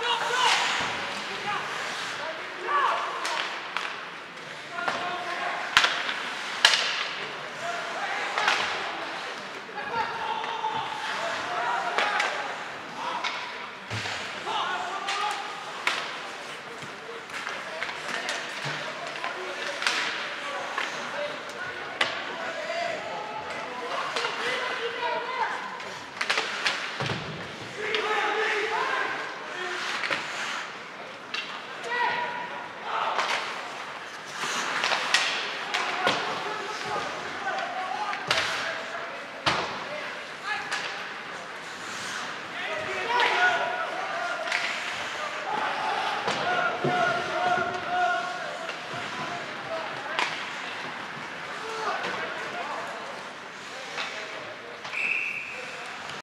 go, go!